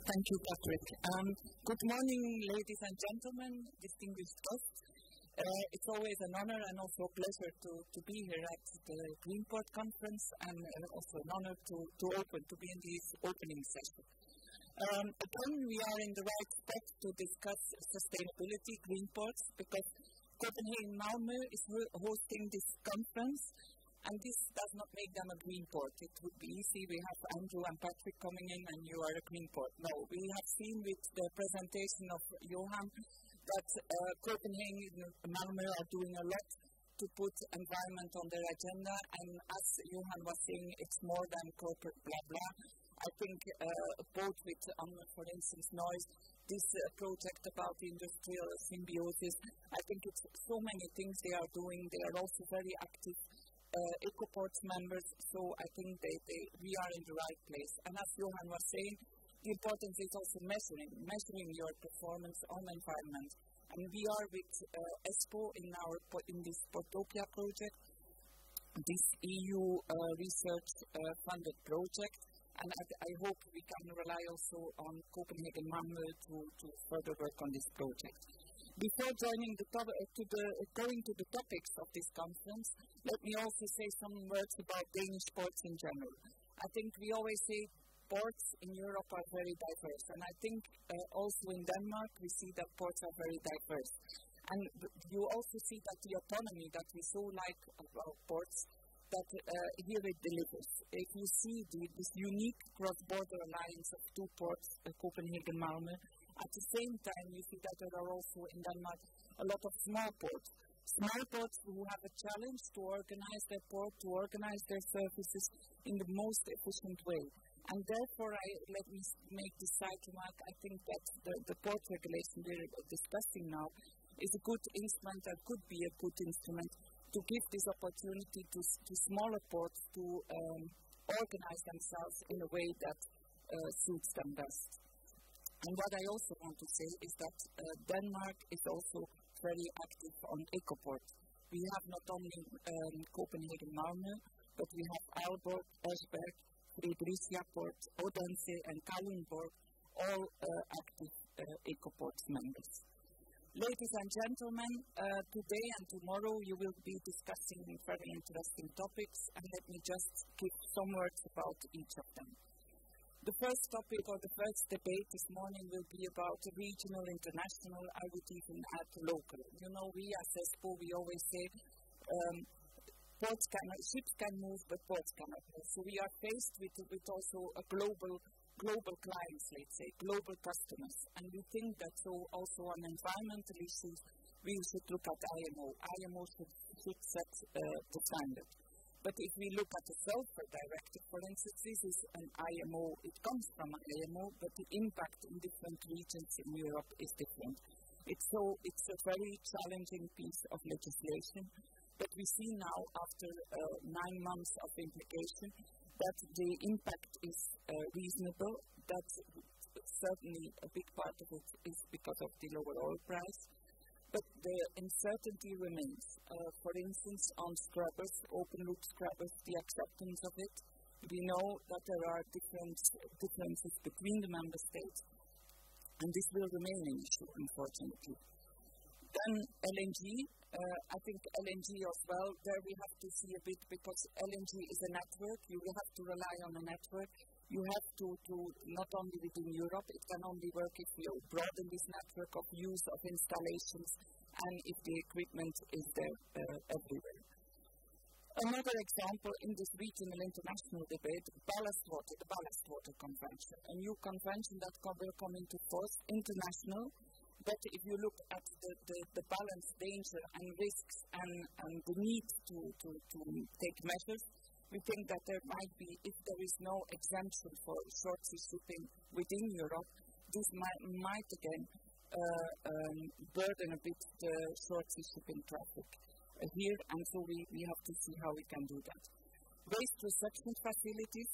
Thank you, Patrick. Um, good morning, ladies and gentlemen, distinguished guests. Uh, it's always an honor and also a pleasure to, to be here at the Greenport conference and uh, also an honor to, to open, to be in this opening session. Um, again, we are in the right spot to discuss sustainability, Greenports, because Copenhagen Malmö is hosting this conference and this does not make them a green port. It would be easy. We have Andrew and Patrick coming in, and you are a green port. No, we have seen with the presentation of Johan that uh, Copenhagen and Malmö are doing a lot to put environment on their agenda. And as Johan was saying, it's more than corporate blah blah. I think uh, both with, um, for instance, noise, this uh, project about the industrial symbiosis, I think it's so many things they are doing. They are also very active uh, EcoPorts members, so I think they, they, we are in the right place. And as Johan was saying, the importance is also measuring, measuring your performance on the environment. And we are with uh, ESPO in our in this Portopia project, this EU uh, research uh, project. And I, I, hope we can rely also on Copenhagen Malmö to, to further work on this project. Before joining the to, to the, going to the topics of this conference, let me also say some words about Danish ports in general. I think we always say ports in Europe are very diverse, and I think uh, also in Denmark we see that ports are very diverse. And you also see that the autonomy that we so like about ports, that uh, here it delivers. If you see the, this unique cross-border alliance of two ports, uh, Copenhagen, Malmö, at the same time, you see that there are also in Denmark a lot of small ports. Small ports who have a challenge to organize their port, to organize their services in the most efficient way. And therefore, I, let me make this side remark. I think that the, the port regulation we're discussing now is a good instrument and could be a good instrument to give this opportunity to, to smaller ports to um, organize themselves in a way that uh, suits them best. And what I also want to say is that uh, Denmark is also very active on EcoPort. We have not only um, Copenhagen Malmö, but we have Aalborg, Esbjerg, Fredericia Port, Odense, and Kalundborg, all uh, active uh, EcoPort members. Ladies and gentlemen, uh, today and tomorrow you will be discussing very interesting topics, and let me just give some words about each of them. The first topic or the first debate this morning will be about regional, international, I would even add local. You know, we as ESPO, we always say um, ports can, ships can move, but ports cannot move. So we are faced with, with also a global, global clients, let's say, global customers. And we think that so also on environmental issues, we should look at IMO. IMO should, should set uh, the standard. But if we look at the sulfur directive, for instance, this is an IMO, it comes from an IMO, but the impact in different regions in Europe is different. It's so it's a very challenging piece of legislation, but we see now after uh, nine months of implication that the impact is uh, reasonable. That certainly a big part of it is because of the lower oil price but the uncertainty remains. Uh, for instance, on scrubbers, open loop scrubbers, the acceptance of it. We know that there are different differences between the member states, and this will remain an issue, unfortunately. Then LNG, uh, I think LNG as well, there we have to see a bit because LNG is a network, you will have to rely on a network you have to, to not only within Europe, it can only work if you broaden this network of use of installations and if the equipment is there uh, everywhere. Another example in this regional international debate, ballast water, the Ballast Water Convention, a new convention that will come into force, international, but if you look at the, the, the balance, danger and risks and, and the need to, to, to take measures, we think that there might be, if there is no exemption for short sea shipping within Europe, this might, might again uh, um, burden a bit the short sea shipping traffic uh, here, and so we, we have to see how we can do that. Waste reception facilities,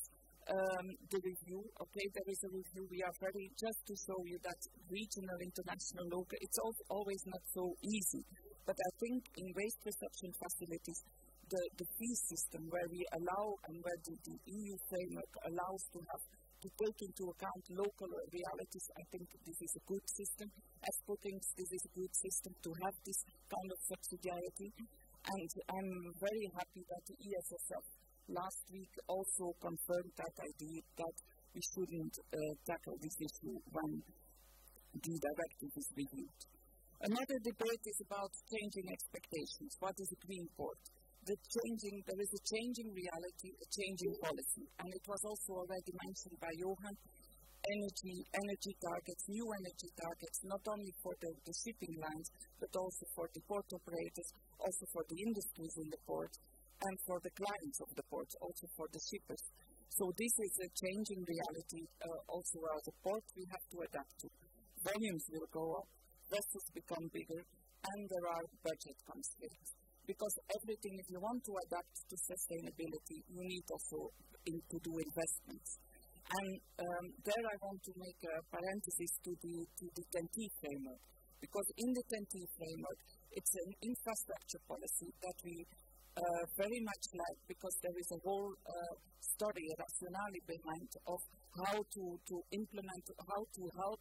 um, the review, okay, there is a review. We are very, just to show you that regional, international, local, it's always not so easy. But I think in waste reception facilities, the, the fee system where we allow and where the, the EU framework allows to have to take into account local realities. I think this is a good system. ESPO thinks this is a good system to have this kind of subsidiarity. And I'm very happy that the ESSF last week also confirmed that idea that we shouldn't uh, tackle this issue when the directive is reviewed. Another debate is about changing expectations. What is a green port? The changing, there is a changing reality, a changing policy. And it was also already mentioned by Johan, energy, energy targets, new energy targets, not only for the, the shipping lines, but also for the port operators, also for the industries in the port, and for the clients of the ports, also for the shippers. So this is a changing reality uh, also as a port we have to adapt to. Volumes will go up, vessels become bigger, and there are budget constraints. Because everything, if you want to adapt to sustainability, you need also in, to do investments. And um, there I want to make a parenthesis to the, to the TEN-T framework. Because in the TEN-T framework, it's an infrastructure policy that we uh, very much like because there is a whole uh, story, a rationale behind of how to, to implement, how to help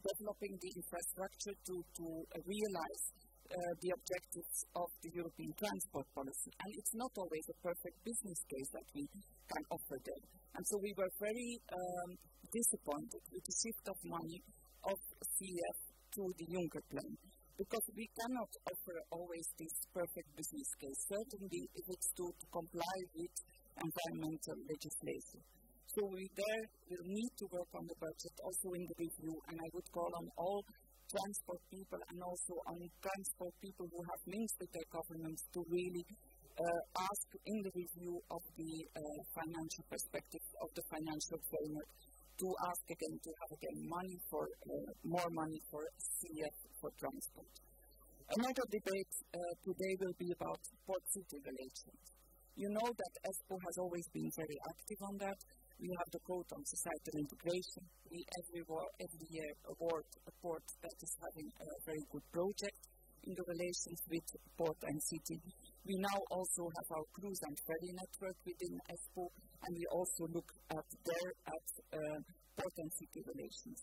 developing the infrastructure to, to realize uh, the objectives of the European transport policy. And it's not always a perfect business case that we can offer them. And so we were very um, disappointed with the shift of money of CEF to the Juncker plan. Because we cannot offer always this perfect business case, certainly if it's to, to comply with environmental legislation. So we there will need to work on the budget also in the review, and I would call on all transport people and also on transport people who have links with their governments to really uh, ask in the review of the uh, financial perspective of the financial framework to ask again to have again money for uh, more money for CEF for transport. Another debate uh, today will be about port city relations. You know that ESPO has always been very active on that. We have the quote on societal integration. We every, every year award a port that is having a very good project in the relations with port and city. We now also have our cruise and ferry network within ESPO, and we also look at there at uh, port and city relations.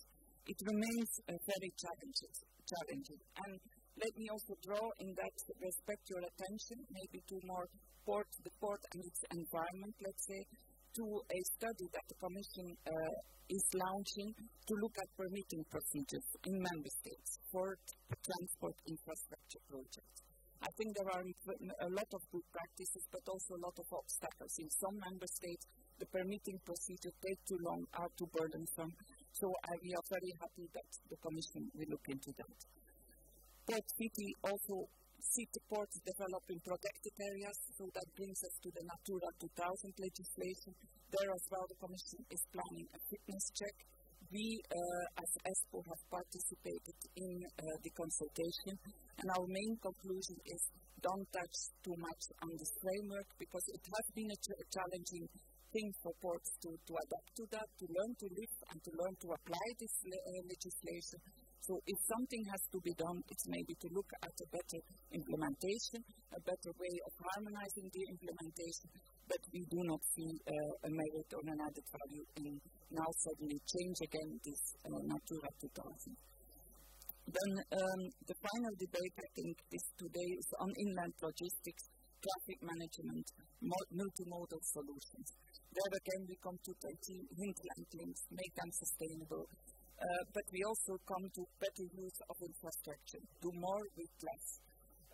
It remains uh, very challenging, and let me also draw in that respect your attention maybe to more the port and its environment, let's say, to a study that the Commission uh, is launching to look at permitting procedures in member states for transport infrastructure projects. I think there are a lot of good practices, but also a lot of obstacles. In some member states, the permitting procedure takes too long, are too burdensome. So uh, we are very happy that the Commission will look into that. Port City also city ports developing protected areas, so that brings us to the Natura 2000 legislation. There as well, the Commission is planning a fitness check. We, uh, as ESPO, have participated in uh, the consultation, and our main conclusion is don't touch too much on this framework because it has been a ch challenging thing for ports to, to adapt to that, to learn to live and to learn to apply this le uh, legislation. So if something has to be done, it's maybe to look at a better implementation, a better way of harmonizing the implementation, but we do not see uh, a merit or an added value in now suddenly change again this uh, Natura 2000. Then um, the final debate, I think, is today is on inland logistics, traffic management, multimodal solutions. There again, we come to 30 hinterland links, make them sustainable, uh, but we also come to better use of infrastructure, do more with less.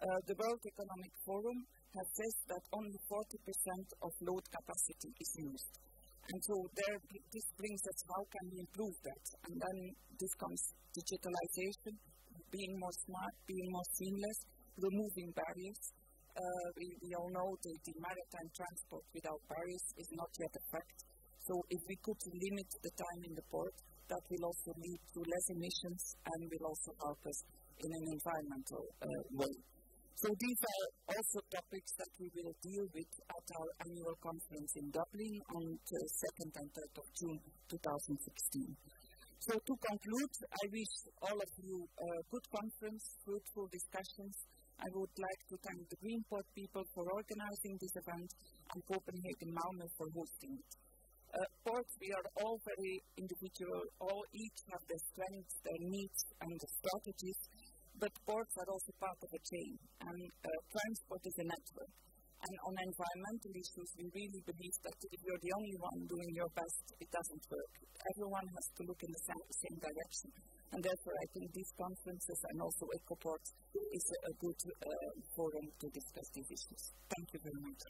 Uh, the World Economic Forum has said that only 40% of load capacity is used. And so there, this brings us how can we improve that? And then this comes digitalization, being more smart, being more seamless, removing barriers. Uh, we, we, all know that the maritime transport without barriers is not yet a fact. So if we could limit the time in the port, that will also lead to less emissions and will also help us in an environmental uh, way. So these are also topics that we will deal with at our annual conference in Dublin on the 2nd and 3rd of June 2016. So to conclude, I wish all of you a good conference, fruitful discussions. I would like to thank the Greenport people for organizing this event and Copenhagen Malmö for hosting it. Uh, ports, we are all very individual, all each have their strengths, their needs, and the strategies, but ports are also part of a chain, and uh, transport is a network. And on environmental issues, we really believe that if you're the only one doing your best, it doesn't work. Everyone has to look in the same direction. And therefore, I think these conferences and also EcoPort is a, a good uh, forum to discuss these issues. Thank you very much.